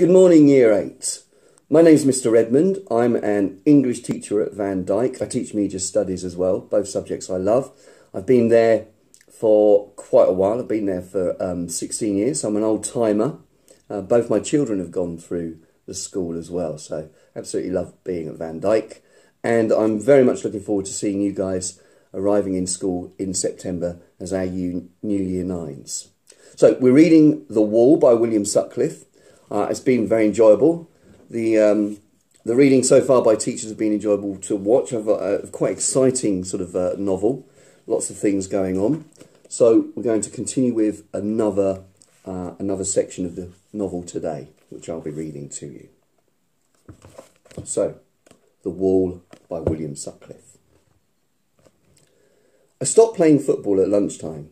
Good morning, Year 8. My name's Mr Redmond. I'm an English teacher at Vandyke. I teach media studies as well, both subjects I love. I've been there for quite a while. I've been there for um, 16 years. I'm an old timer. Uh, both my children have gone through the school as well, so absolutely love being at Vandyke. And I'm very much looking forward to seeing you guys arriving in school in September as our new Year 9s. So we're reading The Wall by William Sutcliffe. Uh, it's been very enjoyable. The um, the reading so far by teachers have been enjoyable to watch. I've got a quite exciting sort of uh, novel, lots of things going on. So we're going to continue with another uh, another section of the novel today, which I'll be reading to you. So, The Wall by William Sutcliffe. I stop playing football at lunchtime.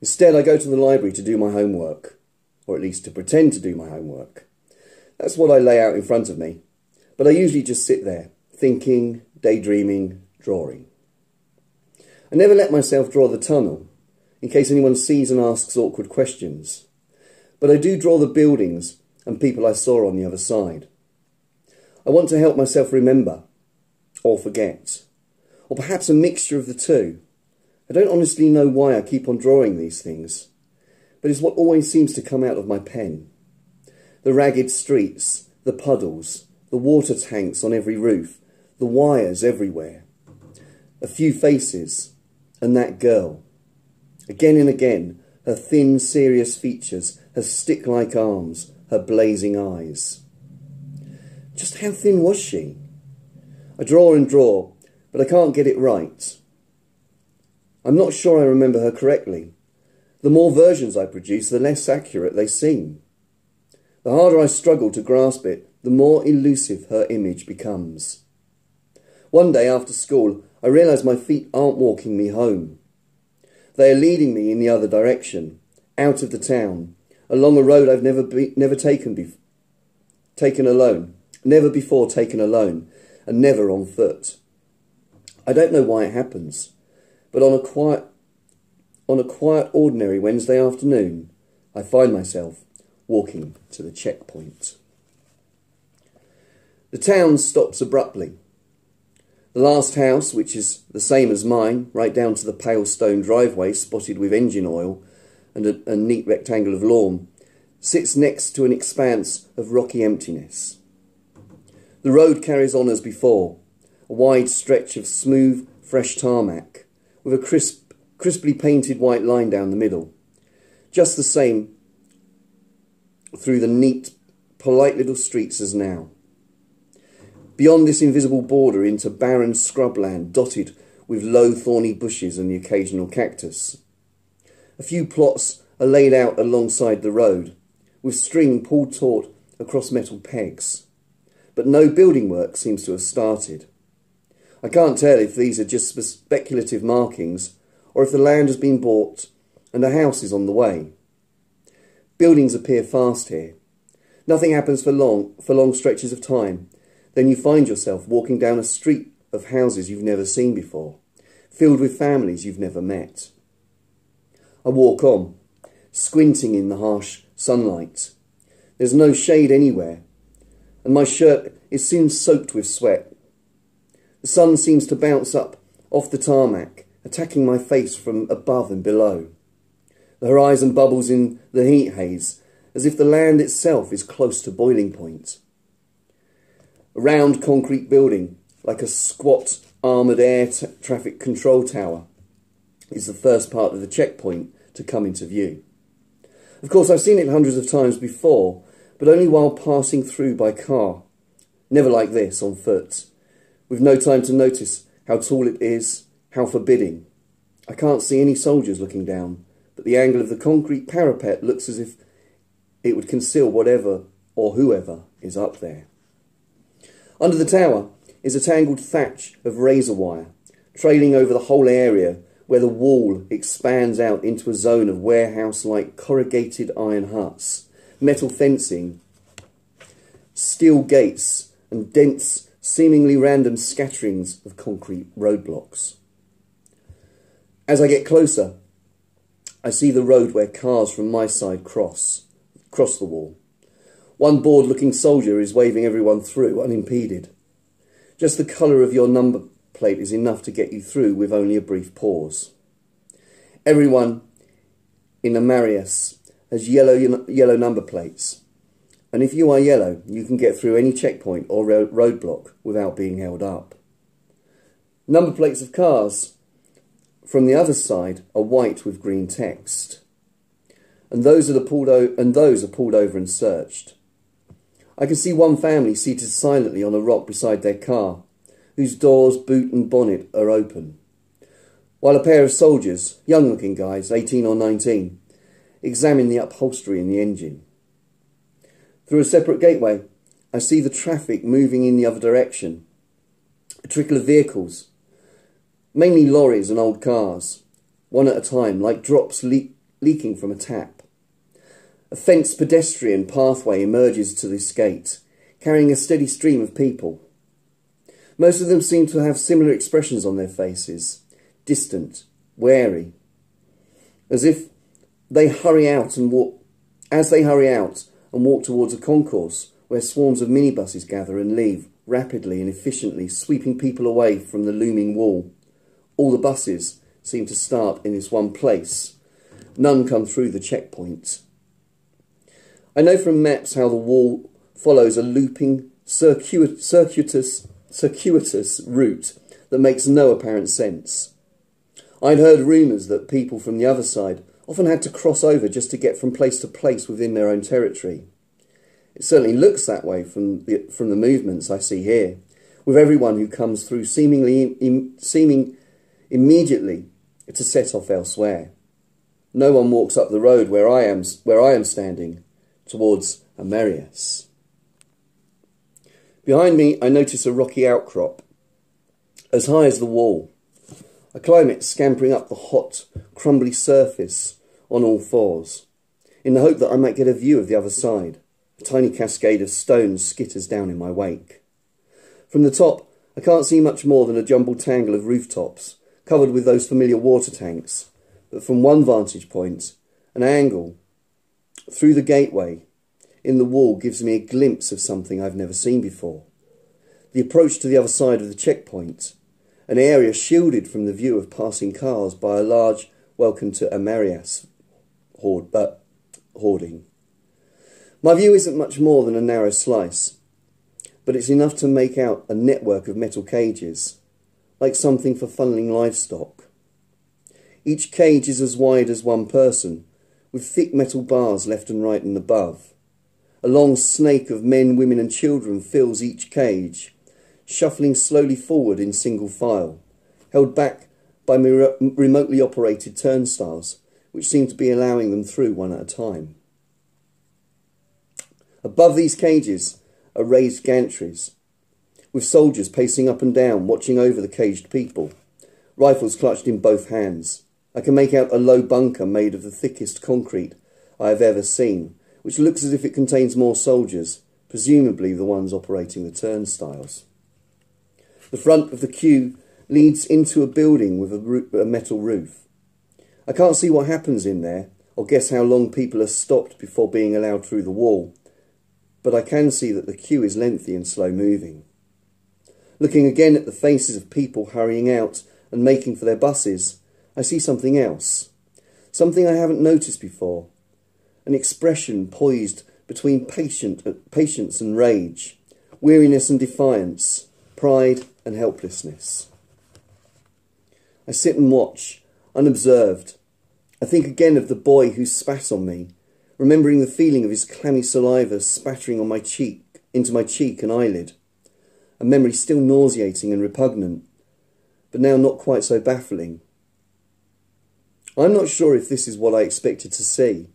Instead, I go to the library to do my homework, or at least to pretend to do my homework. That's what I lay out in front of me. But I usually just sit there, thinking, daydreaming, drawing. I never let myself draw the tunnel, in case anyone sees and asks awkward questions. But I do draw the buildings and people I saw on the other side. I want to help myself remember, or forget, or perhaps a mixture of the two. I don't honestly know why I keep on drawing these things, but it's what always seems to come out of my pen. The ragged streets, the puddles, the water tanks on every roof, the wires everywhere. A few faces, and that girl. Again and again, her thin, serious features, her stick-like arms, her blazing eyes. Just how thin was she? I draw and draw, but I can't get it right. I'm not sure I remember her correctly. The more versions I produce, the less accurate they seem. The harder I struggle to grasp it, the more elusive her image becomes. One day after school, I realise my feet aren't walking me home. They are leading me in the other direction, out of the town, along a road I've never be, never taken be, taken alone, never before taken alone, and never on foot. I don't know why it happens, but on a quiet on a quiet ordinary Wednesday afternoon, I find myself walking to the checkpoint. The town stops abruptly. The last house, which is the same as mine, right down to the pale stone driveway spotted with engine oil and a, a neat rectangle of lawn, sits next to an expanse of rocky emptiness. The road carries on as before, a wide stretch of smooth, fresh tarmac, with a crisp, crisply painted white line down the middle. Just the same through the neat, polite little streets as now. Beyond this invisible border into barren scrubland dotted with low thorny bushes and the occasional cactus. A few plots are laid out alongside the road, with string pulled taut across metal pegs. But no building work seems to have started. I can't tell if these are just speculative markings or if the land has been bought and a house is on the way. Buildings appear fast here. Nothing happens for long, for long stretches of time. Then you find yourself walking down a street of houses you've never seen before, filled with families you've never met. I walk on, squinting in the harsh sunlight. There's no shade anywhere, and my shirt is soon soaked with sweat. The sun seems to bounce up off the tarmac, attacking my face from above and below. The horizon bubbles in the heat haze, as if the land itself is close to boiling point. A round concrete building, like a squat armoured air traffic control tower, is the first part of the checkpoint to come into view. Of course, I've seen it hundreds of times before, but only while passing through by car. Never like this, on foot, with no time to notice how tall it is, how forbidding. I can't see any soldiers looking down, but the angle of the concrete parapet looks as if it would conceal whatever or whoever is up there. Under the tower is a tangled thatch of razor wire, trailing over the whole area where the wall expands out into a zone of warehouse-like corrugated iron huts, metal fencing, steel gates, and dense, seemingly random scatterings of concrete roadblocks. As I get closer, I see the road where cars from my side cross, cross the wall. One bored looking soldier is waving everyone through unimpeded. Just the colour of your number plate is enough to get you through with only a brief pause. Everyone in Amarias has yellow, yellow number plates, and if you are yellow, you can get through any checkpoint or roadblock without being held up. Number plates of cars from the other side are white with green text, and those are the pulled and those are pulled over and searched. I can see one family seated silently on a rock beside their car, whose doors, boot and bonnet are open, while a pair of soldiers, young-looking guys, 18 or 19, examine the upholstery in the engine. Through a separate gateway, I see the traffic moving in the other direction. A trickle of vehicles, mainly lorries and old cars, one at a time, like drops le leaking from a tap. A fenced pedestrian pathway emerges to this gate, carrying a steady stream of people. Most of them seem to have similar expressions on their faces, distant, wary, as if they hurry out and walk, as they hurry out and walk towards a concourse where swarms of minibuses gather and leave, rapidly and efficiently sweeping people away from the looming wall. All the buses seem to start in this one place. None come through the checkpoint. I know from maps how the wall follows a looping, circuitous, circuitous route that makes no apparent sense. I'd heard rumours that people from the other side often had to cross over just to get from place to place within their own territory. It certainly looks that way from the, from the movements I see here, with everyone who comes through seemingly Im, seeming immediately to set off elsewhere. No one walks up the road where I am, where I am standing, towards Amarias. Behind me, I notice a rocky outcrop, as high as the wall. I climb it, scampering up the hot, crumbly surface on all fours, in the hope that I might get a view of the other side. A tiny cascade of stones skitters down in my wake. From the top, I can't see much more than a jumbled tangle of rooftops, covered with those familiar water tanks, but from one vantage point, an angle through the gateway in the wall gives me a glimpse of something I've never seen before. The approach to the other side of the checkpoint, an area shielded from the view of passing cars by a large welcome to Amarias hoard, uh, hoarding. My view isn't much more than a narrow slice, but it's enough to make out a network of metal cages, like something for funneling livestock. Each cage is as wide as one person, with thick metal bars left and right and above. A long snake of men, women and children fills each cage, shuffling slowly forward in single file, held back by remotely operated turnstiles, which seem to be allowing them through one at a time. Above these cages are raised gantries, with soldiers pacing up and down, watching over the caged people, rifles clutched in both hands. I can make out a low bunker made of the thickest concrete I have ever seen, which looks as if it contains more soldiers, presumably the ones operating the turnstiles. The front of the queue leads into a building with a, a metal roof. I can't see what happens in there, or guess how long people are stopped before being allowed through the wall, but I can see that the queue is lengthy and slow moving. Looking again at the faces of people hurrying out and making for their buses, I see something else. Something I haven't noticed before. An expression poised between patient, patience and rage, weariness and defiance, pride and helplessness. I sit and watch, unobserved. I think again of the boy who spat on me remembering the feeling of his clammy saliva spattering on my cheek, into my cheek and eyelid. A memory still nauseating and repugnant, but now not quite so baffling. I'm not sure if this is what I expected to see.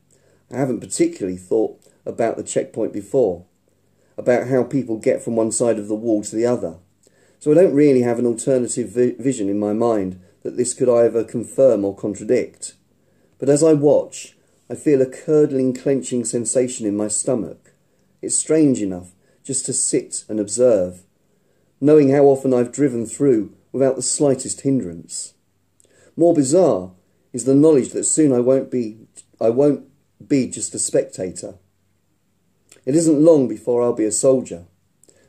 I haven't particularly thought about the checkpoint before, about how people get from one side of the wall to the other. So I don't really have an alternative vi vision in my mind that this could either confirm or contradict. But as I watch, I feel a curdling, clenching sensation in my stomach. It's strange enough just to sit and observe, knowing how often I've driven through without the slightest hindrance. More bizarre is the knowledge that soon I won't be I won't be just a spectator. It isn't long before I'll be a soldier,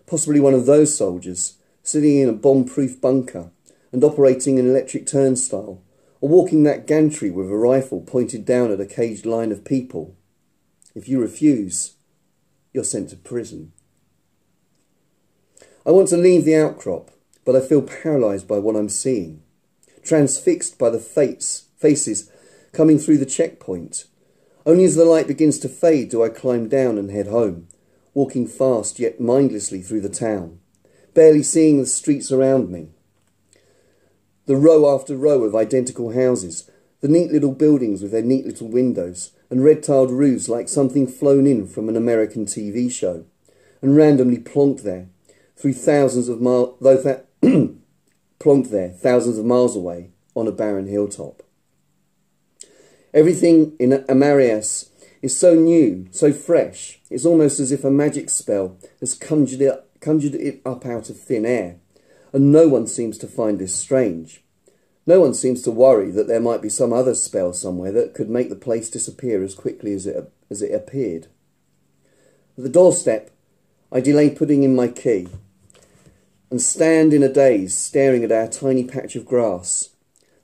possibly one of those soldiers, sitting in a bomb-proof bunker and operating an electric turnstile, or walking that gantry with a rifle pointed down at a caged line of people. If you refuse, you're sent to prison. I want to leave the outcrop, but I feel paralysed by what I'm seeing, transfixed by the fates, faces coming through the checkpoint. Only as the light begins to fade do I climb down and head home, walking fast yet mindlessly through the town, barely seeing the streets around me. The row after row of identical houses, the neat little buildings with their neat little windows, and red tiled roofs like something flown in from an American TV show, and randomly plonked there, through thousands of miles, though that plonked there, thousands of miles away, on a barren hilltop. Everything in Amarias is so new, so fresh, it's almost as if a magic spell has conjured it, conjured it up out of thin air, and no one seems to find this strange. No one seems to worry that there might be some other spell somewhere that could make the place disappear as quickly as it, as it appeared. At the doorstep, I delay putting in my key and stand in a daze staring at our tiny patch of grass.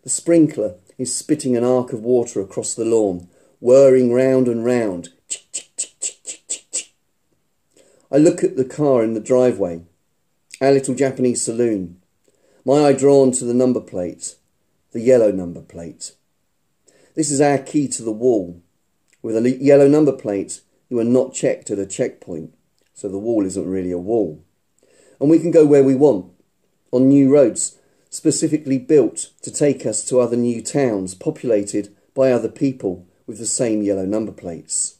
The sprinkler is spitting an arc of water across the lawn, whirring round and round. I look at the car in the driveway, our little Japanese saloon, my eye drawn to the number plate, the yellow number plate. This is our key to the wall. With a yellow number plate, you are not checked at a checkpoint, so the wall isn't really a wall and we can go where we want on new roads specifically built to take us to other new towns populated by other people with the same yellow number plates.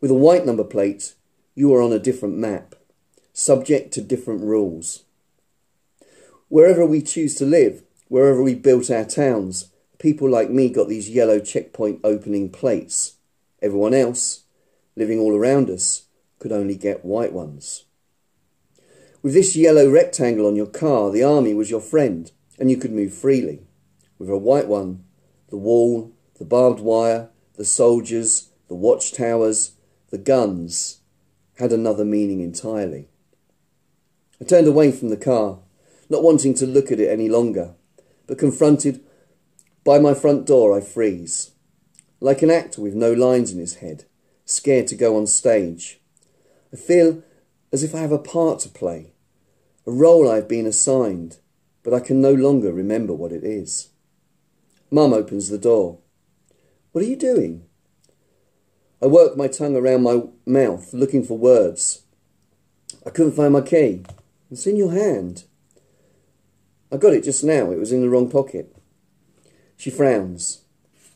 With a white number plate, you are on a different map, subject to different rules. Wherever we choose to live, wherever we built our towns, people like me got these yellow checkpoint opening plates. Everyone else, living all around us, could only get white ones. With this yellow rectangle on your car, the army was your friend, and you could move freely. With a white one, the wall, the barbed wire, the soldiers, the watchtowers, the guns had another meaning entirely. I turned away from the car, not wanting to look at it any longer, but confronted by my front door, I freeze. Like an actor with no lines in his head, scared to go on stage. I feel as if I have a part to play, a role I've been assigned, but I can no longer remember what it is. Mum opens the door. What are you doing? I work my tongue around my mouth, looking for words. I couldn't find my key. It's in your hand. I got it just now. It was in the wrong pocket. She frowns,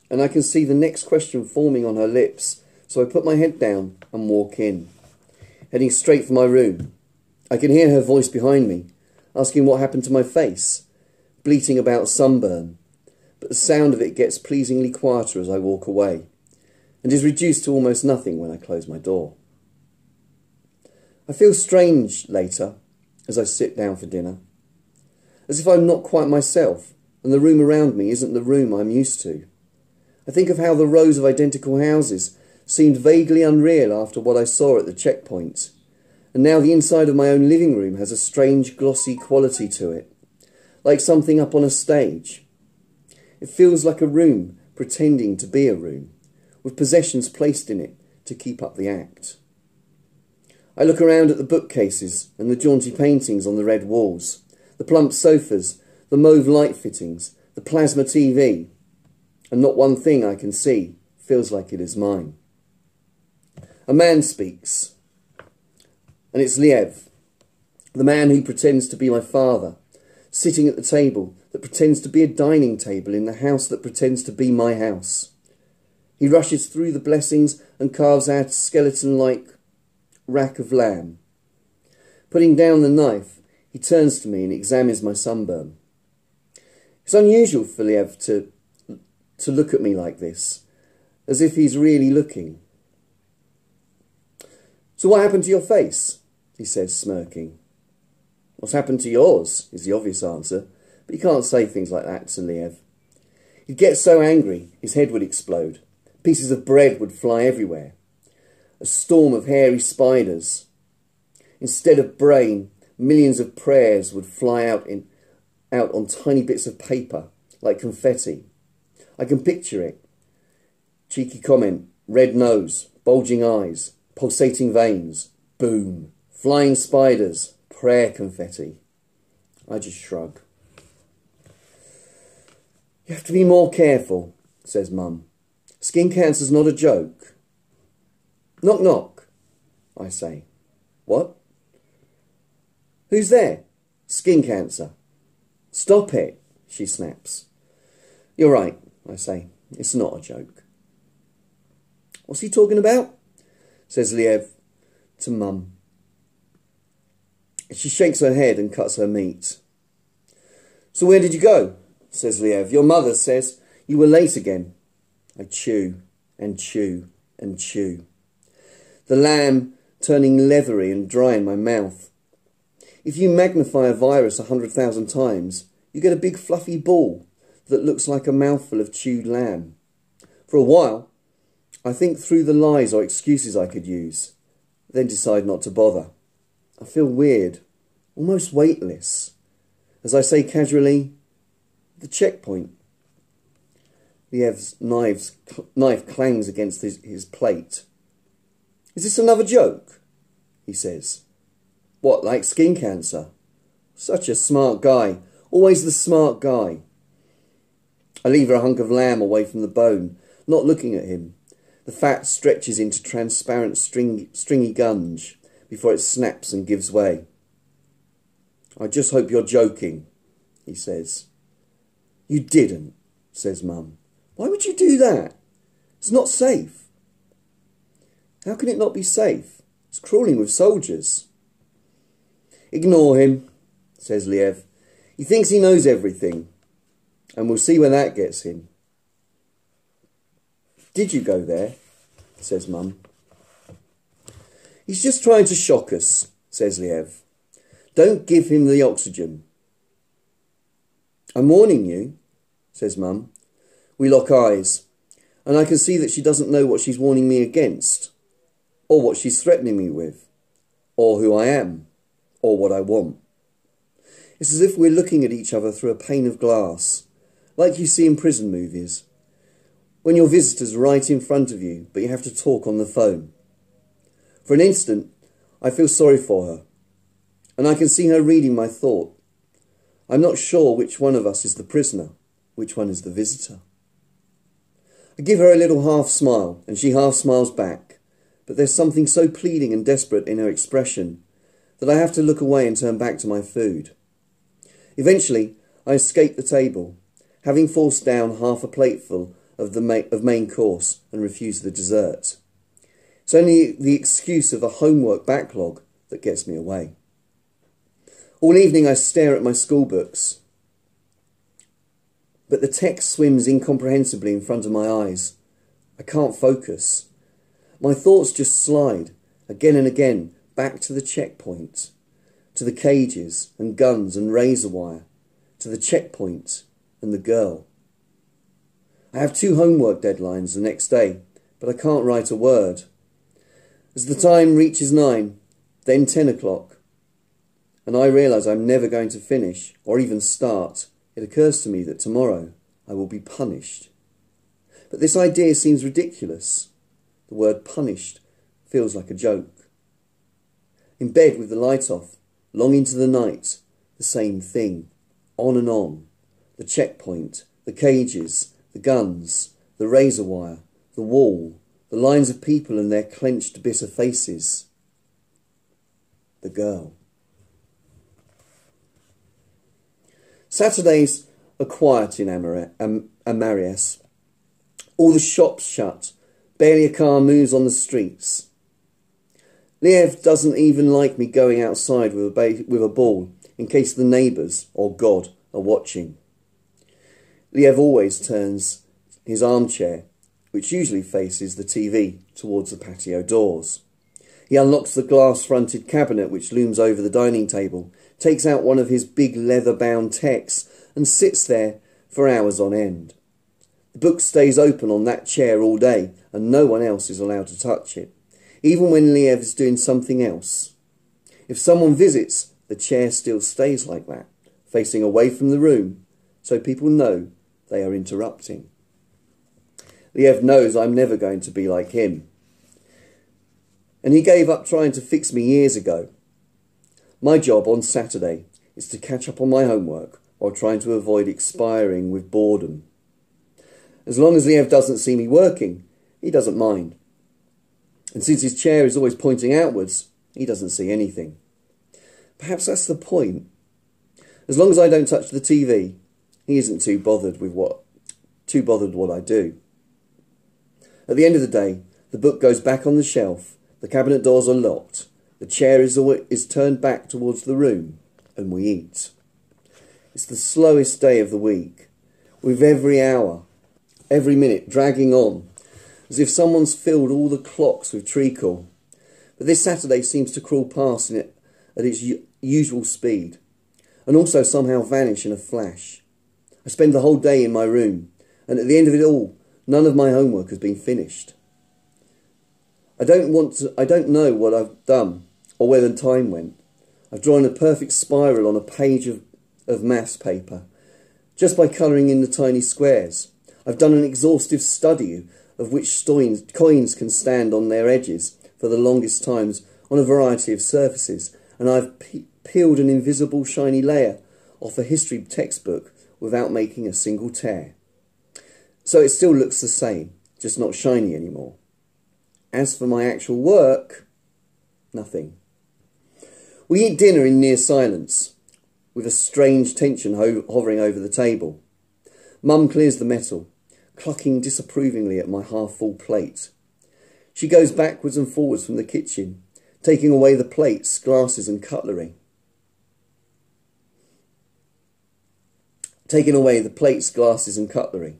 and I can see the next question forming on her lips, so I put my head down and walk in heading straight for my room. I can hear her voice behind me, asking what happened to my face, bleating about sunburn, but the sound of it gets pleasingly quieter as I walk away, and is reduced to almost nothing when I close my door. I feel strange later as I sit down for dinner, as if I'm not quite myself, and the room around me isn't the room I'm used to. I think of how the rows of identical houses seemed vaguely unreal after what I saw at the checkpoint. And now the inside of my own living room has a strange glossy quality to it, like something up on a stage. It feels like a room pretending to be a room, with possessions placed in it to keep up the act. I look around at the bookcases and the jaunty paintings on the red walls, the plump sofas, the mauve light fittings, the plasma TV, and not one thing I can see feels like it is mine. A man speaks, and it's Liev, the man who pretends to be my father, sitting at the table that pretends to be a dining table in the house that pretends to be my house. He rushes through the blessings and carves out a skeleton-like rack of lamb. Putting down the knife, he turns to me and examines my sunburn. It's unusual for Liev to, to look at me like this, as if he's really looking. So what happened to your face? he says, smirking. What's happened to yours? is the obvious answer, but you can't say things like that to Liev. He'd get so angry, his head would explode. Pieces of bread would fly everywhere. a storm of hairy spiders. Instead of brain, millions of prayers would fly out, in, out on tiny bits of paper, like confetti. I can picture it. Cheeky comment, red nose, bulging eyes, pulsating veins, boom, flying spiders, prayer confetti. I just shrug. You have to be more careful, says Mum. Skin cancer's not a joke. Knock knock, I say. What? Who's there? Skin cancer. Stop it, she snaps. You're right, I say. It's not a joke. What's he talking about? Says Liev to Mum. She shakes her head and cuts her meat. So where did you go? says Liev. Your mother says you were late again. I chew and chew and chew. The lamb turning leathery and dry in my mouth. If you magnify a virus a hundred thousand times, you get a big fluffy ball that looks like a mouthful of chewed lamb. For a while, I think through the lies or excuses I could use, then decide not to bother. I feel weird, almost weightless. As I say casually, the checkpoint. Liev's knives, knife clangs against his, his plate. Is this another joke? He says. What, like skin cancer? Such a smart guy. Always the smart guy. I leave her a hunk of lamb away from the bone, not looking at him. The fat stretches into transparent string, stringy gunge before it snaps and gives way. I just hope you're joking, he says. You didn't, says Mum. Why would you do that? It's not safe. How can it not be safe? It's crawling with soldiers. Ignore him, says Liev. He thinks he knows everything, and we'll see where that gets him. Did you go there? says Mum. He's just trying to shock us, says Liev. Don't give him the oxygen. I'm warning you, says Mum. We lock eyes, and I can see that she doesn't know what she's warning me against, or what she's threatening me with, or who I am, or what I want. It's as if we're looking at each other through a pane of glass, like you see in prison movies, when your visitor's right in front of you, but you have to talk on the phone. For an instant, I feel sorry for her, and I can see her reading my thought. I'm not sure which one of us is the prisoner, which one is the visitor. I give her a little half smile, and she half smiles back, but there's something so pleading and desperate in her expression that I have to look away and turn back to my food. Eventually, I escape the table, having forced down half a plateful of the ma- of main course and refuse the dessert. It's only the excuse of a homework backlog that gets me away. All evening I stare at my school books, but the text swims incomprehensibly in front of my eyes. I can't focus. My thoughts just slide again and again back to the checkpoint, to the cages and guns and razor wire, to the checkpoint and the girl. I have two homework deadlines the next day, but I can't write a word. As the time reaches nine, then ten o'clock, and I realise I'm never going to finish or even start, it occurs to me that tomorrow I will be punished. But this idea seems ridiculous. The word punished feels like a joke. In bed with the light off, long into the night, the same thing, on and on. The checkpoint, the cages, the guns, the razor wire, the wall, the lines of people and their clenched bitter faces. The girl. Saturdays are quiet in Amarias. All the shops shut. Barely a car moves on the streets. Liev doesn't even like me going outside with a, ba- with a ball in case the neighbours, or God, are watching. Liev always turns his armchair, which usually faces the TV, towards the patio doors. He unlocks the glass-fronted cabinet which looms over the dining table takes out one of his big leather-bound texts and sits there for hours on end. The book stays open on that chair all day and no one else is allowed to touch it. even when Liev is doing something else. If someone visits, the chair still stays like that, facing away from the room, so people know they are interrupting. Liev knows I'm never going to be like him. And he gave up trying to fix me years ago. My job on Saturday is to catch up on my homework while trying to avoid expiring with boredom. As long as Liev doesn't see me working, he doesn't mind. And since his chair is always pointing outwards, he doesn't see anything. Perhaps that's the point. As long as I don't touch the TV, he isn't too bothered with what too bothered what I do. At the end of the day, the book goes back on the shelf, the cabinet doors are locked, the chair is, is turned back towards the room, and we eat. It's the slowest day of the week, with every hour, every minute dragging on, as if someone's filled all the clocks with treacle. But this Saturday seems to crawl past in it at its usual speed, and also somehow vanish in a flash. I spend the whole day in my room, and at the end of it all, none of my homework has been finished. I don't want to, I don't know what I've done or where the time went. I've drawn a perfect spiral on a page of, of maths paper just by colouring in the tiny squares. I've done an exhaustive study of which stoins, coins can stand on their edges for the longest times on a variety of surfaces, and I've pe peeled an invisible shiny layer off a history textbook without making a single tear. So it still looks the same, just not shiny anymore. As for my actual work, nothing. We eat dinner in near silence, with a strange tension ho hovering over the table. Mum clears the metal, clucking disapprovingly at my half-full plate. She goes backwards and forwards from the kitchen, taking away the plates, glasses and cutlery. Taking away the plates, glasses and cutlery.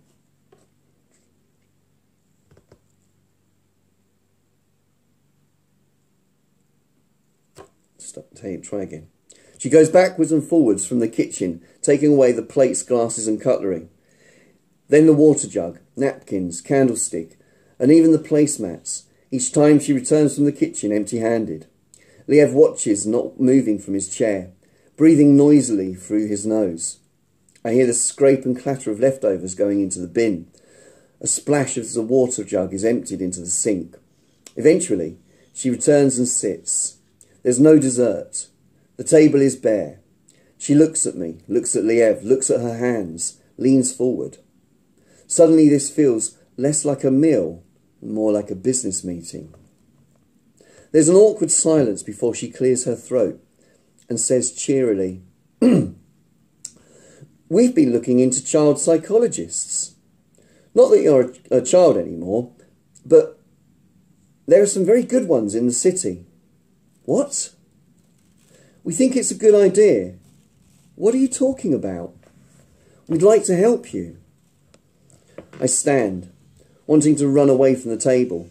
Stop, try again. She goes backwards and forwards from the kitchen, taking away the plates, glasses and cutlery. Then the water jug, napkins, candlestick, and even the placemats. Each time she returns from the kitchen empty-handed. Liev watches, not moving from his chair, breathing noisily through his nose. I hear the scrape and clatter of leftovers going into the bin. A splash as the water jug is emptied into the sink. Eventually, she returns and sits. There's no dessert. The table is bare. She looks at me, looks at Liev, looks at her hands, leans forward. Suddenly this feels less like a meal and more like a business meeting. There's an awkward silence before she clears her throat and says cheerily, We've been looking into child psychologists. Not that you're a, child anymore, but there are some very good ones in the city. What? We think it's a good idea. What are you talking about? We'd like to help you. I stand, wanting to run away from the table,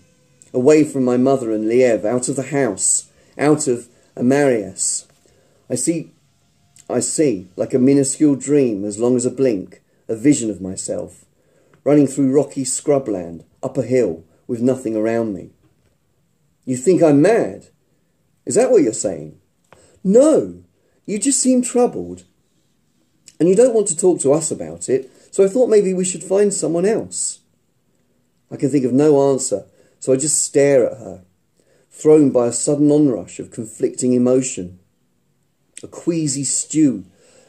away from my mother and Liev, out of the house, out of Amarias. I see, I see, like a minuscule dream as long as a blink, a vision of myself, running through rocky scrubland, up a hill, with nothing around me. You think I'm mad? Is that what you're saying? No, you just seem troubled. And you don't want to talk to us about it, so I thought maybe we should find someone else. I can think of no answer, so I just stare at her, thrown by a sudden onrush of conflicting emotion. A queasy stew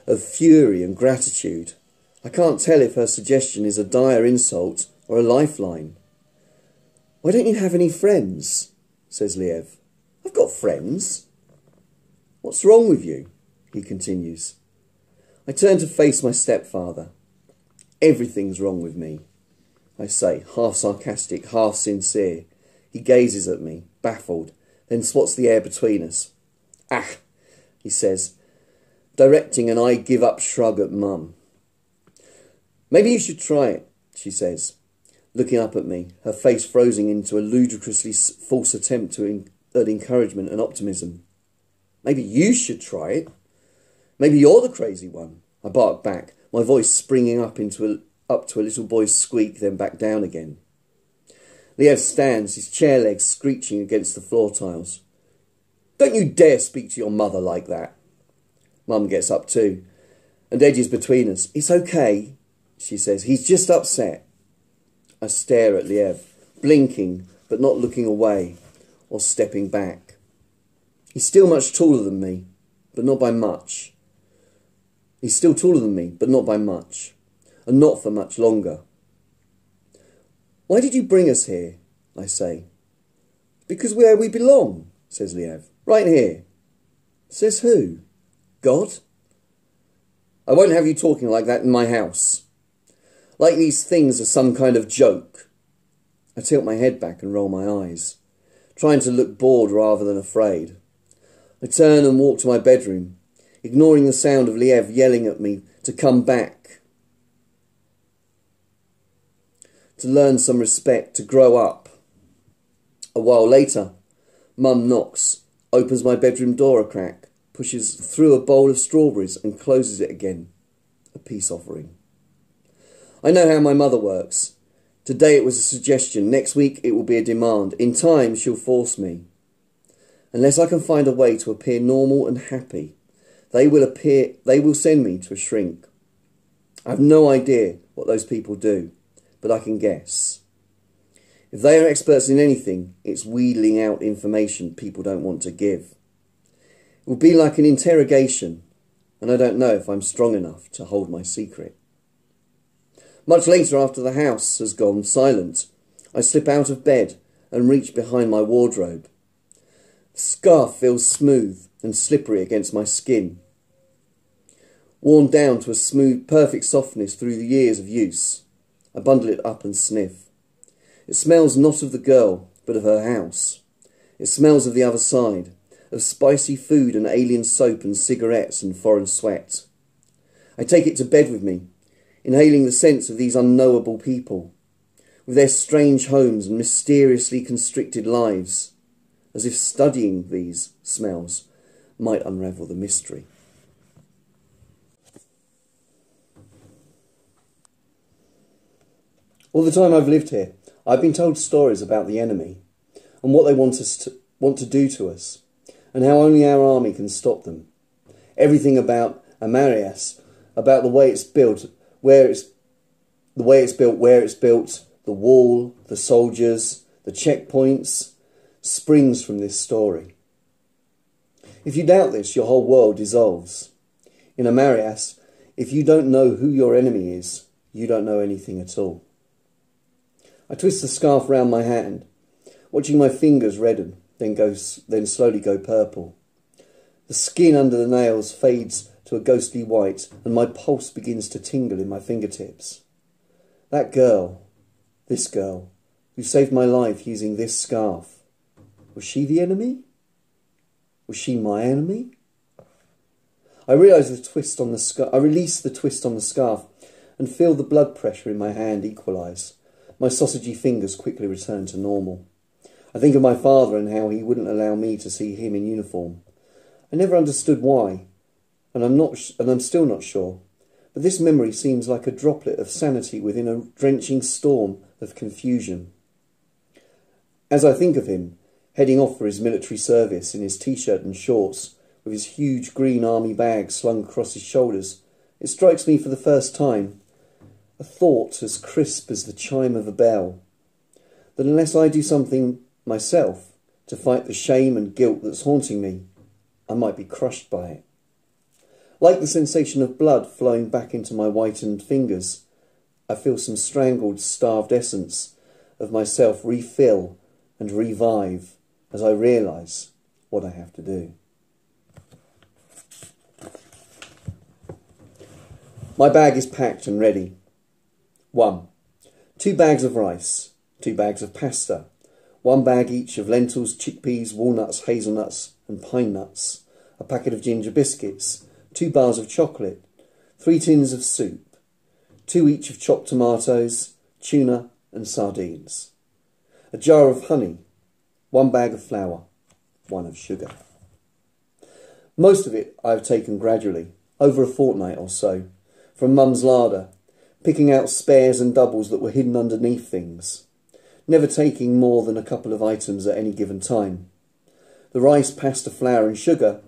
of fury and gratitude. I can't tell if her suggestion is a dire insult or a lifeline. Why don't you have any friends? says Liev. I've got friends. What's wrong with you? he continues. I turn to face my stepfather. Everything's wrong with me, I say, half sarcastic, half sincere. He gazes at me, baffled, then swats the air between us. Ah, he says, directing an I give up shrug at Mum. Maybe you should try it, she says, looking up at me, her face frozen into a ludicrously false attempt to at encouragement and optimism. Maybe you should try it. Maybe you're the crazy one. I bark back, my voice springing up into a, up to a little boy's squeak, then back down again. Liev stands, his chair legs screeching against the floor tiles. Don't you dare speak to your mother like that. Mum gets up too and edges between us. It's okay, she says. He's just upset. I stare at Liev, blinking but not looking away or stepping back. He's still much taller than me, but not by much. He's still taller than me, but not by much, and not for much longer. Why did you bring us here? I say. Because where we belong, says Liev. Right here. Says who? God? I won't have you talking like that in my house. Like these things are some kind of joke. I tilt my head back and roll my eyes, trying to look bored rather than afraid. I turn and walk to my bedroom, ignoring the sound of Liev yelling at me to come back, to learn some respect, to grow up. A while later, Mum knocks, opens my bedroom door a crack, pushes through a bowl of strawberries and closes it again. A peace offering. I know how my mother works. Today it was a suggestion. Next week it will be a demand. In time she'll force me. Unless I can find a way to appear normal and happy, they will appear they will send me to a shrink. I have no idea what those people do, but I can guess. If they are experts in anything, it's wheedling out information people don't want to give. It will be like an interrogation, and I don't know if I'm strong enough to hold my secret. Much later, after the house has gone silent, I slip out of bed and reach behind my wardrobe. The scarf feels smooth and slippery against my skin, worn down to a smooth, perfect softness through the years of use. I bundle it up and sniff. It smells not of the girl, but of her house. It smells of the other side, of spicy food and alien soap and cigarettes and foreign sweat. I take it to bed with me, inhaling the scents of these unknowable people, with their strange homes and mysteriously constricted lives, as if studying these smells might unravel the mystery. All the time I've lived here, I've been told stories about the enemy and what they want us to want to do to us and how only our army can stop them. Everything about Amarias, about the way it's built, where it's the way it's built, where it's built, the wall, the soldiers, the checkpoints, springs from this story. If you doubt this, your whole world dissolves. In Amarias, if you don't know who your enemy is, you don't know anything at all. I twist the scarf round my hand, watching my fingers redden then goes then slowly go purple. The skin under the nails fades to a ghostly white, and my pulse begins to tingle in my fingertips. That girl, this girl, who saved my life using this scarf, was she the enemy? Was she my enemy? I realise the twist on the scarf. I release the twist on the scarf and feel the blood pressure in my hand equalise. My sausagey fingers quickly return to normal. I think of my father and how he wouldn't allow me to see him in uniform. I never understood why, and I'm not, and I'm still not sure. But this memory seems like a droplet of sanity within a drenching storm of confusion. As I think of him, heading off for his military service in his t-shirt and shorts, with his huge green army bag slung across his shoulders, it strikes me for the first time a thought as crisp as the chime of a bell that unless I do something myself to fight the shame and guilt that's haunting me, I might be crushed by it. Like the sensation of blood flowing back into my whitened fingers, I feel some strangled, starved essence of myself refill and revive as I realise what I have to do. My bag is packed and ready. One, two bags of rice, two bags of pasta, one bag each of lentils, chickpeas, walnuts, hazelnuts and pine nuts, a packet of ginger biscuits, two bars of chocolate, three tins of soup, two each of chopped tomatoes, tuna and sardines, a jar of honey, one bag of flour, one of sugar. Most of it I have taken gradually, over a fortnight or so, from Mum's larder, picking out spares and doubles that were hidden underneath things. never taking more than a couple of items at any given time. The rice, pasta, flour, and sugar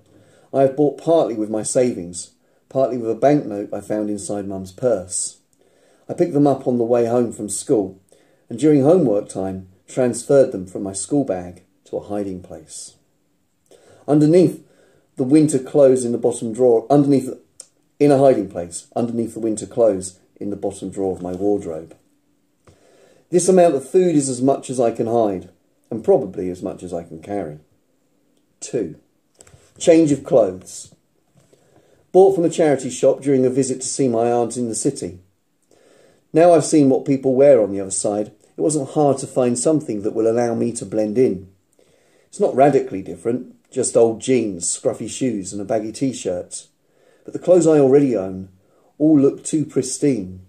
I have bought partly with my savings, partly with a banknote I found inside Mum's purse. I picked them up on the way home from school, and during homework time transferred them from my school bag to a hiding place. Underneath the winter clothes in the bottom drawer, underneath, in a hiding place, underneath the winter clothes in the bottom drawer of my wardrobe. This amount of food is as much as I can hide, and probably as much as I can carry. 2. Change of clothes. Bought from a charity shop during a visit to see my aunt in the city. Now I've seen what people wear on the other side, it wasn't hard to find something that will allow me to blend in. It's not radically different, just old jeans, scruffy shoes, and a baggy t shirt. But the clothes I already own all look too pristine,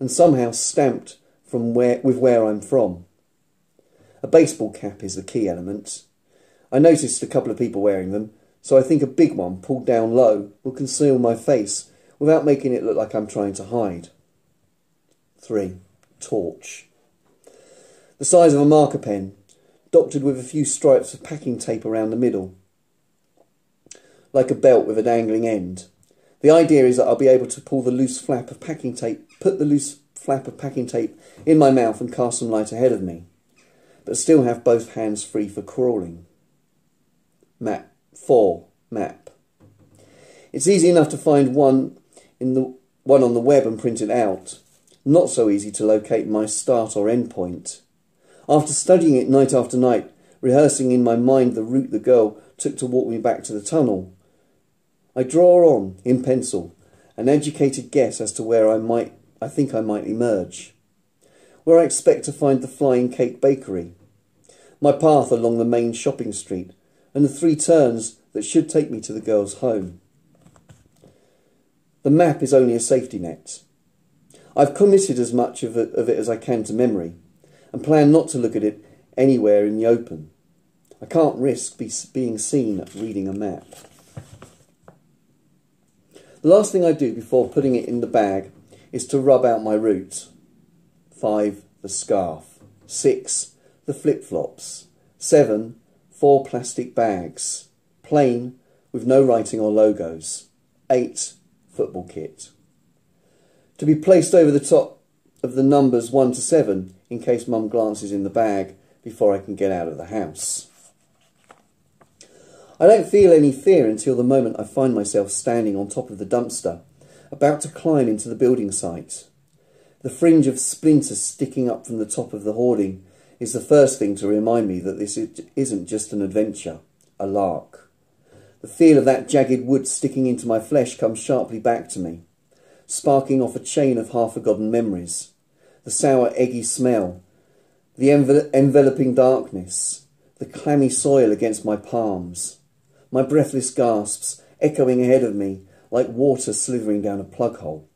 and somehow stamped from where, with where I'm from. A baseball cap is the key element. I noticed a couple of people wearing them, so I think a big one pulled down low will conceal my face without making it look like I'm trying to hide. 3. Torch. The size of a marker pen, doctored with a few stripes of packing tape around the middle, like a belt with a dangling end. The idea is that I'll be able to pull the loose flap of packing tape, put the loose flap of packing tape in my mouth and cast some light ahead of me, but still have both hands free for crawling. Map. 4. Map. It's easy enough to find one in the one on the web and print it out. Not so easy to locate my start or end point. After studying it night after night, rehearsing in my mind the route the girl took to walk me back to the tunnel, I draw on, in pencil, an educated guess as to where I might I think I might emerge. Where I expect to find the Flying Cake Bakery. My path along the main shopping street, and the three turns that should take me to the girl's home. The map is only a safety net. I've committed as much of it, of it as I can to memory, and plan not to look at it anywhere in the open. I can't risk be, being seen reading a map. The last thing I do before putting it in the bag is to rub out my route. 5. The scarf. 6. The flip-flops. 7. Four plastic bags. Plain, with no writing or logos. 8. Football kit. To be placed over the top of the numbers 1 to 7 in case mum glances in the bag before I can get out of the house. I don't feel any fear until the moment I find myself standing on top of the dumpster about to climb into the building site. The fringe of splinters sticking up from the top of the hoarding is the first thing to remind me that this isn't just an adventure, a lark. The feel of that jagged wood sticking into my flesh comes sharply back to me, sparking off a chain of half-forgotten memories. The sour, eggy smell, the envel enveloping darkness, the clammy soil against my palms, my breathless gasps echoing ahead of me like water slithering down a plug hole.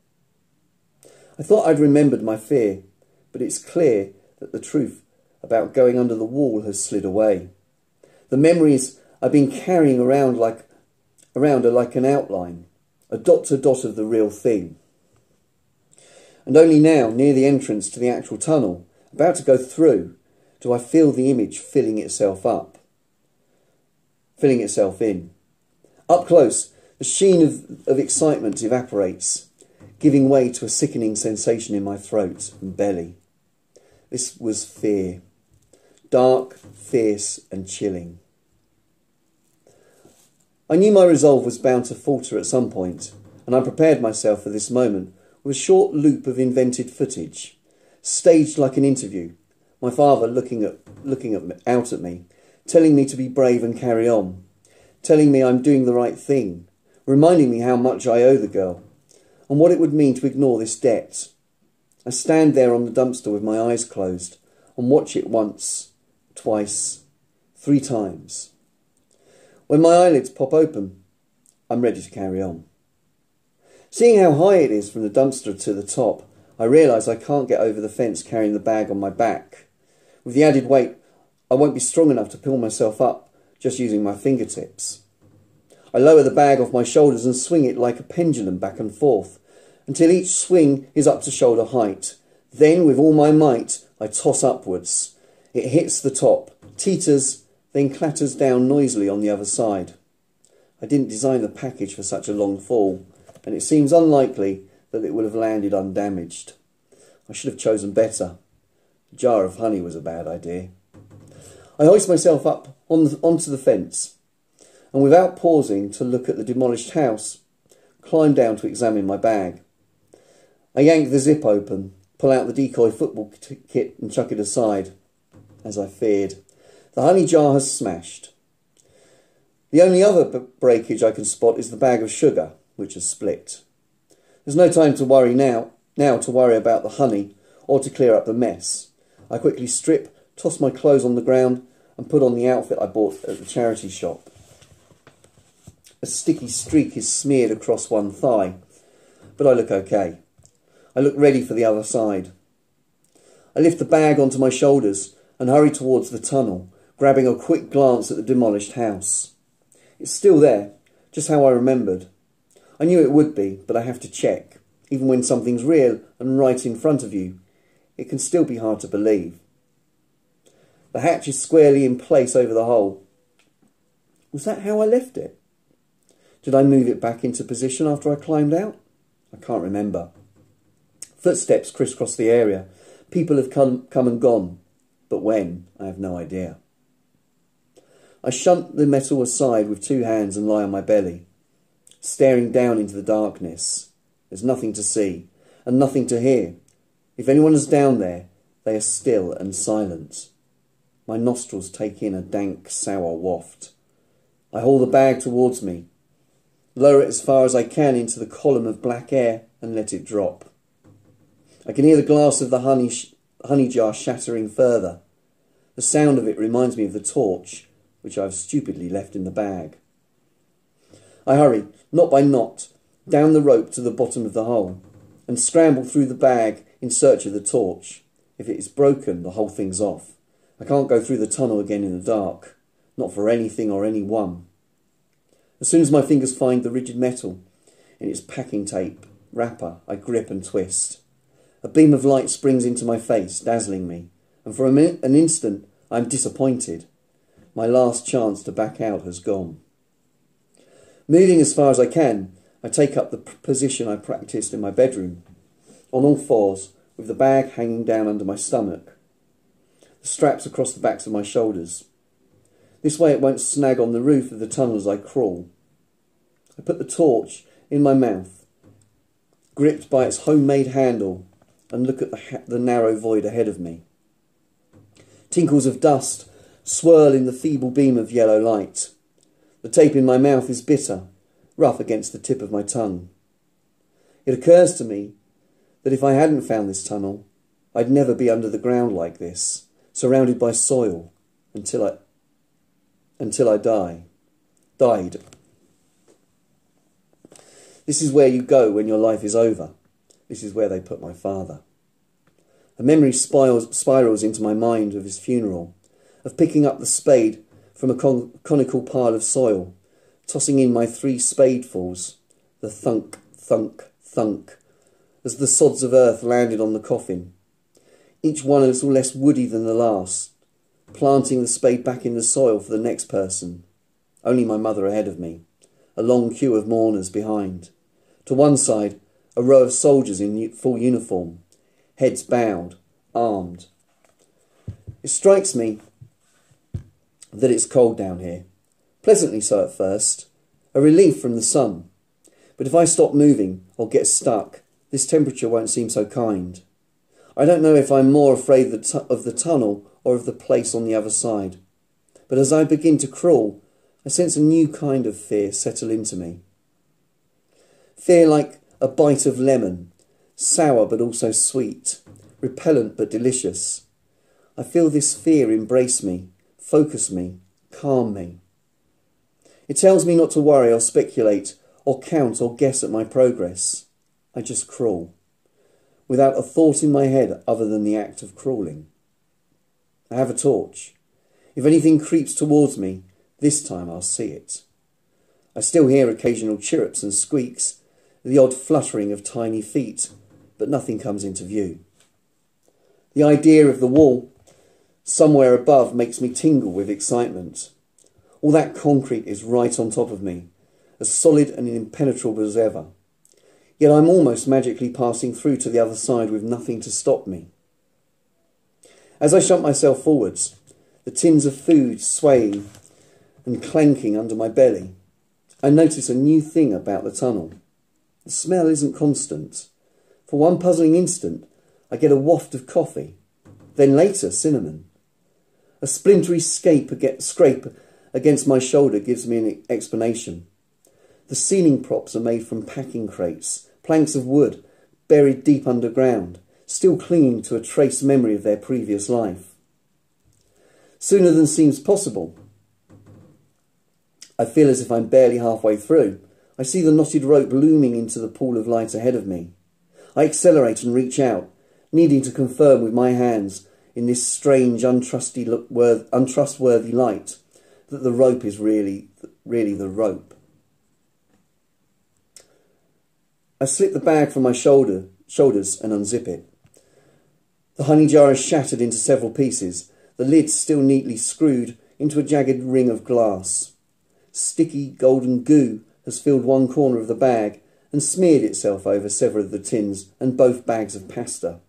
I thought I'd remembered my fear, but it's clear that the truth about going under the wall has slid away. The memories I've been carrying around like around are like an outline, a dot to dot of the real thing. And only now, near the entrance to the actual tunnel, about to go through, do I feel the image filling itself up, filling itself in. Up close, the sheen of, of excitement evaporates, giving way to a sickening sensation in my throat and belly. This was fear. Dark, fierce, and chilling. I knew my resolve was bound to falter at some point, and I prepared myself for this moment with a short loop of invented footage, staged like an interview. My father looking at looking at out at me, telling me to be brave and carry on, telling me I'm doing the right thing, reminding me how much I owe the girl and what it would mean to ignore this debt. I stand there on the dumpster with my eyes closed and watch it once, twice, three times. When my eyelids pop open, I'm ready to carry on. Seeing how high it is from the dumpster to the top, I realise I can't get over the fence carrying the bag on my back. With the added weight, I won't be strong enough to pull myself up just using my fingertips. I lower the bag off my shoulders and swing it like a pendulum back and forth until each swing is up to shoulder height. Then, with all my might, I toss upwards, It hits the top, teeters, then clatters down noisily on the other side. I didn't design the package for such a long fall, and it seems unlikely that it would have landed undamaged. I should have chosen better. A jar of honey was a bad idea. I hoist myself up on the, onto the fence, and without pausing to look at the demolished house, climb down to examine my bag. I yank the zip open, pull out the decoy football kit and chuck it aside. As I feared, the honey jar has smashed. The only other breakage I can spot is the bag of sugar, which has split. There's no time to worry now, now to worry about the honey or to clear up the mess. I quickly strip, toss my clothes on the ground and put on the outfit I bought at the charity shop. A sticky streak is smeared across one thigh, but I look okay. I look ready for the other side. I lift the bag onto my shoulders and hurry towards the tunnel, grabbing a quick glance at the demolished house. It's still there, just how I remembered. I knew it would be, but I have to check. Even when something's real and right in front of you, it can still be hard to believe. The hatch is squarely in place over the hole. Was that how I left it? Did I move it back into position after I climbed out? I can't remember. Footsteps crisscross the area. People have come, come and gone, but when, I have no idea. I shunt the metal aside with two hands and lie on my belly, staring down into the darkness. There's nothing to see and nothing to hear. If anyone is down there, they are still and silent. My nostrils take in a dank, sour waft. I haul the bag towards me, lower it as far as I can into the column of black air, and let it drop. I can hear the glass of the honey, honey jar shattering further. The sound of it reminds me of the torch, which I have stupidly left in the bag. I hurry, knot by knot, down the rope to the bottom of the hole, and scramble through the bag in search of the torch. If it is broken, the whole thing's off. I can't go through the tunnel again in the dark, not for anything or anyone. As soon as my fingers find the rigid metal in its packing tape wrapper, I grip and twist. A beam of light springs into my face, dazzling me, and for minute, an instant I am disappointed. My last chance to back out has gone. Moving as far as I can, I take up the position I practiced in my bedroom, on all fours, with the bag hanging down under my stomach straps across the backs of my shoulders. This way it won't snag on the roof of the tunnel as I crawl. I put the torch in my mouth, gripped by its homemade handle, and look at the, the narrow void ahead of me. Tinkles of dust swirl in the feeble beam of yellow light. The tape in my mouth is bitter, rough against the tip of my tongue. It occurs to me that if I hadn't found this tunnel, I'd never be under the ground like this surrounded by soil until I until I die. Died. This is where you go when your life is over. This is where they put my father. A memory spirals, spirals into my mind of his funeral, of picking up the spade from a con conical pile of soil, tossing in my three spadefuls, the thunk, thunk, thunk, as the sods of earth landed on the coffin, each one a little less woody than the last, planting the spade back in the soil for the next person. Only my mother ahead of me, a long queue of mourners behind. To one side, a row of soldiers in full uniform, heads bowed, armed. It strikes me that it's cold down here. Pleasantly so at first, a relief from the sun. But if I stop moving or get stuck, this temperature won't seem so kind. I don't know if I'm more afraid of the tunnel or of the place on the other side. But as I begin to crawl, I sense a new kind of fear settle into me. Fear like a bite of lemon, sour but also sweet, repellent but delicious. I feel this fear embrace me, focus me, calm me. It tells me not to worry or speculate or count or guess at my progress. I just crawl without a thought in my head other than the act of crawling. I have a torch. If anything creeps towards me, this time I'll see it. I still hear occasional chirrups and squeaks, the odd fluttering of tiny feet, but nothing comes into view. The idea of the wall somewhere above makes me tingle with excitement. All that concrete is right on top of me, as solid and impenetrable as ever. Yet I'm almost magically passing through to the other side with nothing to stop me. As I shut myself forwards, the tins of food swaying and clanking under my belly, I notice a new thing about the tunnel. The smell isn't constant. For one puzzling instant, I get a waft of coffee, then later cinnamon. A splintery scape, scrape against my shoulder gives me an explanation. The ceiling props are made from packing crates, planks of wood buried deep underground, still clinging to a trace memory of their previous life. Sooner than seems possible, I feel as if I'm barely halfway through. I see the knotted rope looming into the pool of light ahead of me. I accelerate and reach out, needing to confirm with my hands in this strange, untrustworthy light that the rope is really, really the rope. I slip the bag from my shoulder, shoulders and unzip it. The honey jar is shattered into several pieces, the lid still neatly screwed into a jagged ring of glass. Sticky golden goo has filled one corner of the bag and smeared itself over several of the tins and both bags of pasta.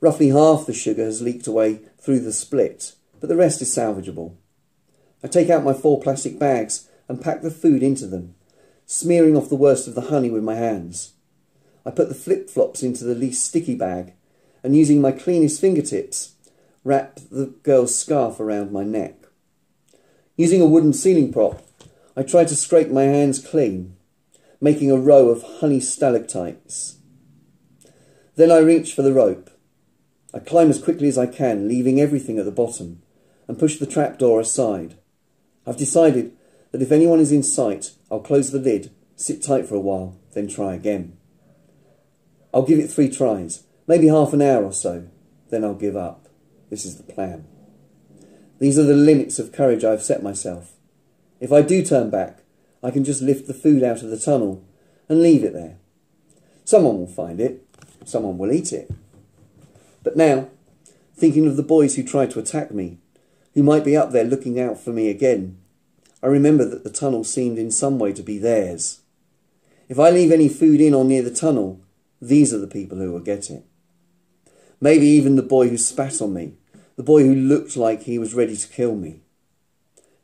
Roughly half the sugar has leaked away through the split, but the rest is salvageable. I take out my four plastic bags and pack the food into them, smearing off the worst of the honey with my hands. I put the flip-flops into the least sticky bag and using my cleanest fingertips, wrapped the girl's scarf around my neck. Using a wooden ceiling prop, I try to scrape my hands clean, making a row of honey stalactites. Then I reach for the rope. I climb as quickly as I can, leaving everything at the bottom, and push the trapdoor aside. I've decided that if anyone is in sight, I'll close the lid, sit tight for a while, then try again. I'll give it three tries, maybe half an hour or so, then I'll give up. This is the plan. These are the limits of courage I've set myself. If I do turn back, I can just lift the food out of the tunnel and leave it there. Someone will find it, someone will eat it. But now, thinking of the boys who tried to attack me, who might be up there looking out for me again, I remember that the tunnel seemed in some way to be theirs. If I leave any food in or near the tunnel, these are the people who will get it. Maybe even the boy who spat on me, the boy who looked like he was ready to kill me.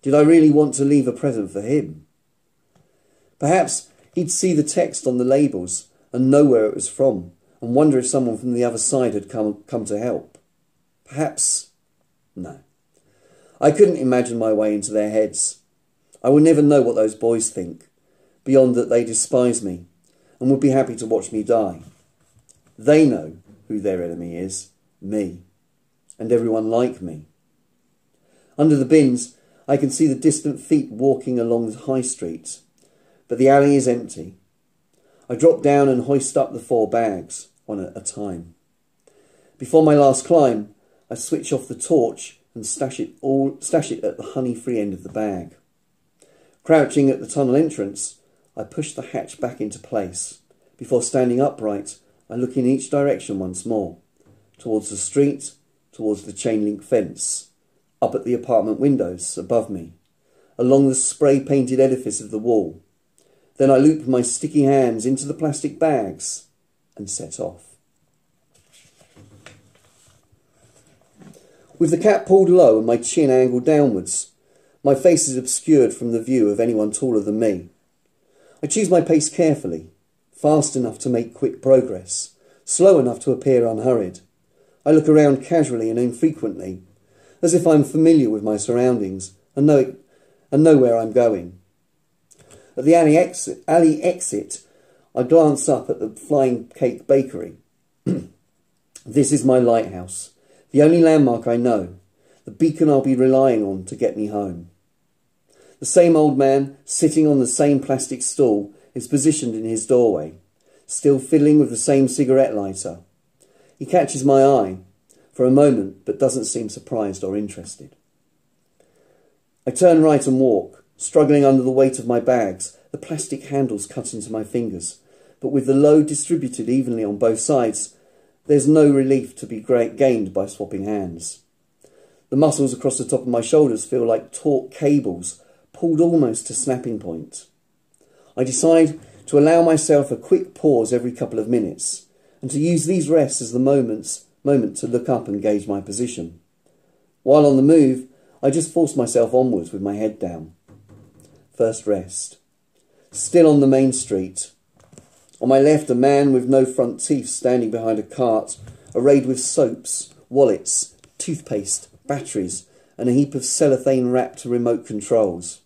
Did I really want to leave a present for him? Perhaps he'd see the text on the labels and know where it was from and wonder if someone from the other side had come, come to help. Perhaps. No. I couldn't imagine my way into their heads. I will never know what those boys think, beyond that they despise me and would be happy to watch me die. They know who their enemy is me, and everyone like me. Under the bins, I can see the distant feet walking along the high street, but the alley is empty. I drop down and hoist up the four bags, one at a time. Before my last climb, I switch off the torch and stash it all stash it at the honey-free end of the bag. Crouching at the tunnel entrance, I push the hatch back into place. Before standing upright, I look in each direction once more, towards the street, towards the chain link fence, up at the apartment windows above me, along the spray painted edifice of the wall. Then I loop my sticky hands into the plastic bags and set off. With the cap pulled low and my chin angled downwards, my face is obscured from the view of anyone taller than me. I choose my pace carefully, fast enough to make quick progress, slow enough to appear unhurried. I look around casually and infrequently, as if I'm familiar with my surroundings and know, and know where I'm going. At the alley exit, alley exit, I glance up at the Flying Cake Bakery. this is my lighthouse, the only landmark I know, the beacon I'll be relying on to get me home. The same old man, sitting on the same plastic stool, is positioned in his doorway, still fiddling with the same cigarette lighter. He catches my eye for a moment, but doesn't seem surprised or interested. I turn right and walk, struggling under the weight of my bags, the plastic handles cut into my fingers. But with the load distributed evenly on both sides, there's no relief to be gained by swapping hands. The muscles across the top of my shoulders feel like taut cables, pulled almost to snapping point. I decide to allow myself a quick pause every couple of minutes, and to use these rests as the moments moment to look up and gauge my position. While on the move, I just force myself onwards with my head down. First rest. Still on the main street. On my left, a man with no front teeth standing behind a cart, arrayed with soaps, wallets, toothpaste, batteries, and a heap of cellophane wrapped remote controls.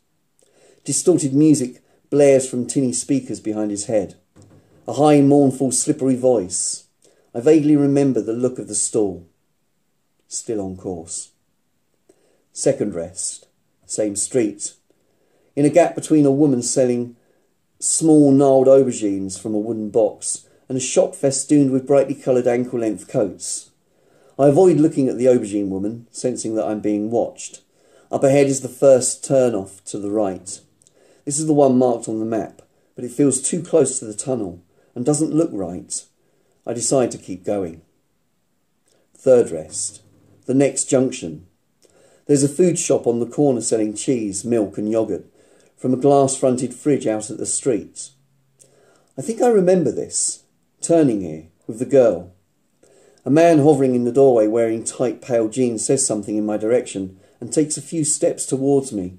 Distorted music blares from tinny speakers behind his head. A high, mournful, slippery voice. I vaguely remember the look of the stall. Still on course. Second rest. Same street. In a gap between a woman selling small gnarled aubergines from a wooden box and a shop festooned with brightly coloured ankle length coats. I avoid looking at the aubergine woman, sensing that I'm being watched. Up ahead is the first turn off to the right. This is the one marked on the map, but it feels too close to the tunnel and doesn't look right. I decide to keep going. Third rest. The next junction. There's a food shop on the corner selling cheese, milk, and yoghurt from a glass fronted fridge out at the street. I think I remember this, turning here with the girl. A man hovering in the doorway wearing tight pale jeans says something in my direction and takes a few steps towards me.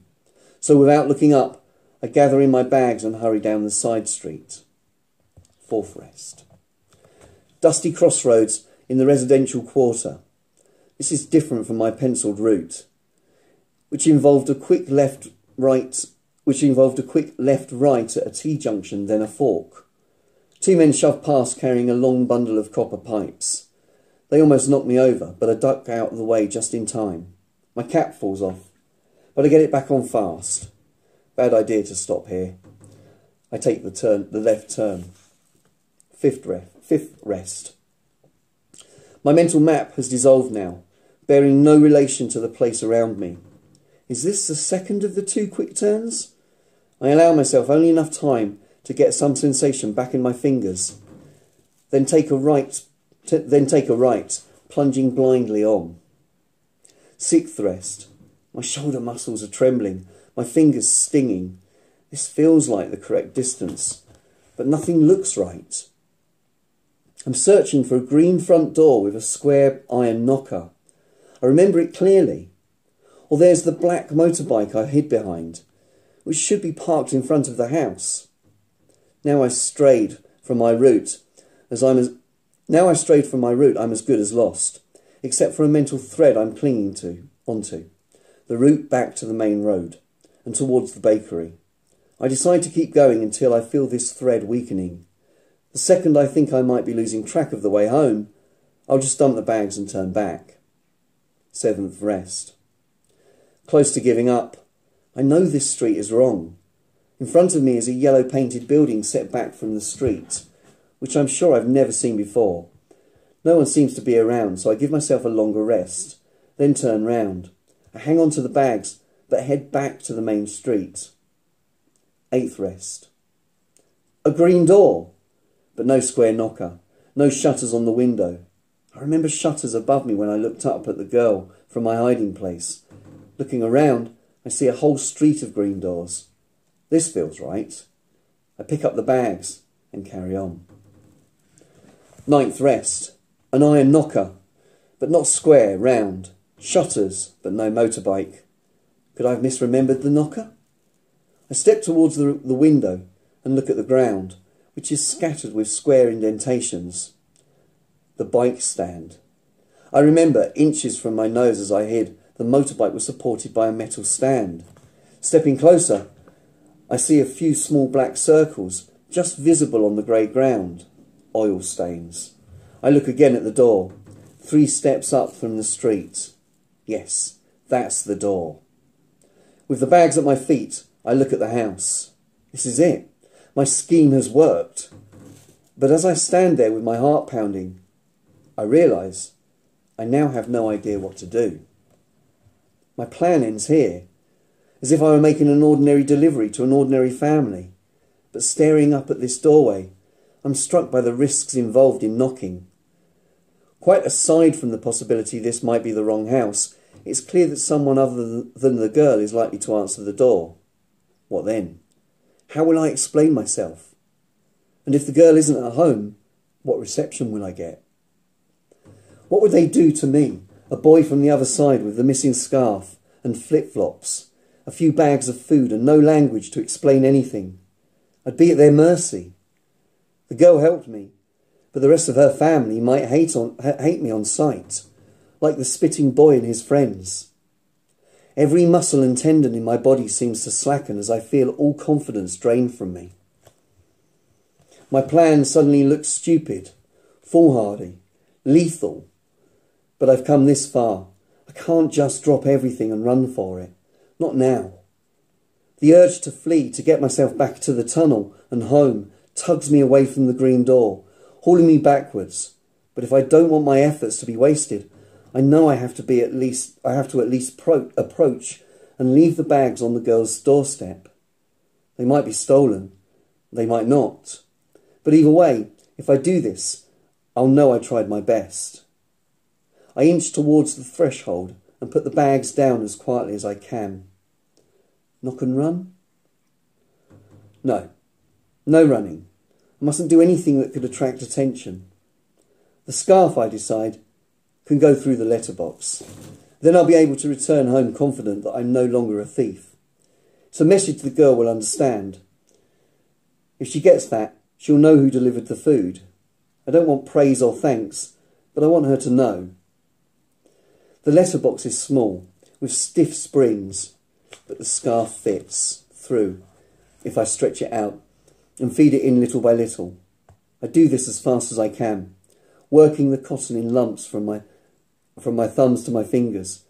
So without looking up, I gather in my bags and hurry down the side street. Fourth rest. Dusty crossroads in the residential quarter. This is different from my penciled route which involved a quick left right which involved a quick left right at a T junction, then a fork. Two men shoved past carrying a long bundle of copper pipes. They almost knocked me over, but I duck out of the way just in time. My cap falls off, but I get it back on fast. Bad idea to stop here. I take the turn, the left turn. Fifth, ref, fifth rest. My mental map has dissolved now, bearing no relation to the place around me. Is this the second of the two quick turns? I allow myself only enough time to get some sensation back in my fingers, then take a right, then take a right, plunging blindly on. Sixth rest. My shoulder muscles are trembling, my fingers stinging. This feels like the correct distance, but nothing looks right. I'm searching for a green front door with a square iron knocker. I remember it clearly. Or there's the black motorbike I hid behind, which should be parked in front of the house. Now I strayed from my route, as I'm as now I strayed from my route, I'm as good as lost, except for a mental thread I'm clinging to onto, the route back to the main road and towards the bakery. I decide to keep going until I feel this thread weakening. The second I think I might be losing track of the way home, I'll just dump the bags and turn back. Seventh rest. Close to giving up. I know this street is wrong. In front of me is a yellow painted building set back from the street, which I'm sure I've never seen before. No one seems to be around, so I give myself a longer rest, then turn round. I hang on to the bags, but head back to the main street. Eighth rest. A green door, but no square knocker, no shutters on the window. I remember shutters above me when I looked up at the girl from my hiding place, Looking around, I see a whole street of green doors. This feels right. I pick up the bags and carry on. Ninth rest. An iron knocker, but not square, round. Shutters, but no motorbike. Could I have misremembered the knocker? I step towards the, the window and look at the ground, which is scattered with square indentations. The bike stand. I remember, inches from my nose as I hid, the motorbike was supported by a metal stand. Stepping closer, I see a few small black circles just visible on the grey ground. Oil stains. I look again at the door. Three steps up from the street. Yes, that's the door. With the bags at my feet, I look at the house. This is it. My scheme has worked. But as I stand there with my heart pounding, I realise I now have no idea what to do. My plan ends here, as if I were making an ordinary delivery to an ordinary family. But staring up at this doorway, I'm struck by the risks involved in knocking. Quite aside from the possibility this might be the wrong house, it's clear that someone other than the girl is likely to answer the door. What then? How will I explain myself? And if the girl isn't at home, what reception will I get? What would they do to me, a boy from the other side with the missing scarf and flip flops, a few bags of food and no language to explain anything? I'd be at their mercy. The girl helped me, but the rest of her family might hate, on, hate me on sight, like the spitting boy and his friends. Every muscle and tendon in my body seems to slacken as I feel all confidence drain from me. My plan suddenly looks stupid, foolhardy, lethal. But I've come this far. I can't just drop everything and run for it. Not now. The urge to flee, to get myself back to the tunnel and home, tugs me away from the green door, hauling me backwards. But if I don't want my efforts to be wasted, I know I have to be at least I have to at least pro- approach and leave the bags on the girl's doorstep. They might be stolen, they might not. But either way, if I do this, I'll know I tried my best. I inch towards the threshold and put the bags down as quietly as I can. Knock and run? No, no running. I mustn't do anything that could attract attention. The scarf, I decide, can go through the letterbox. Then I'll be able to return home confident that I'm no longer a thief. It's a message the girl will understand. If she gets that, she'll know who delivered the food. I don't want praise or thanks, but I want her to know. The letterbox is small, with stiff springs, but the scarf fits through if I stretch it out and feed it in little by little. I do this as fast as I can, working the cotton in lumps from my, from my thumbs to my fingers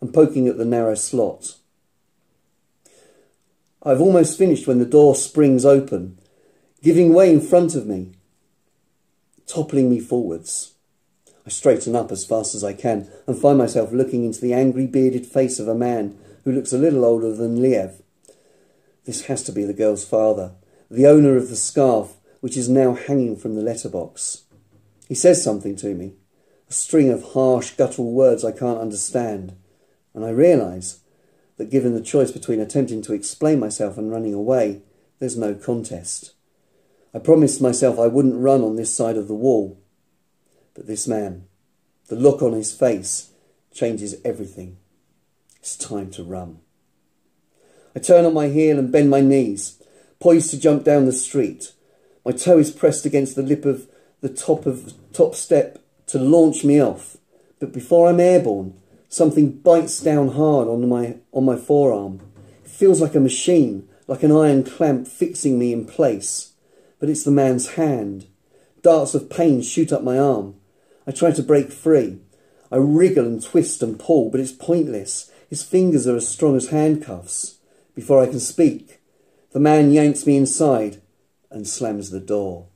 and poking at the narrow slot. I've almost finished when the door springs open, giving way in front of me, toppling me forwards. I straighten up as fast as I can and find myself looking into the angry bearded face of a man who looks a little older than Liev. This has to be the girl's father the owner of the scarf which is now hanging from the letterbox. He says something to me, a string of harsh, guttural words I can't understand, and I realise that given the choice between attempting to explain myself and running away, there's no contest. I promised myself I wouldn't run on this side of the wall. But this man, the look on his face, changes everything. It's time to run. I turn on my heel and bend my knees poised to jump down the street. My toe is pressed against the lip of the top of top step to launch me off. But before I'm airborne, something bites down hard on my on my forearm. It feels like a machine, like an iron clamp fixing me in place. But it's the man's hand. Darts of pain shoot up my arm. I try to break free. I wriggle and twist and pull, but it's pointless. His fingers are as strong as handcuffs. Before I can speak, the man yanks me inside and slams the door.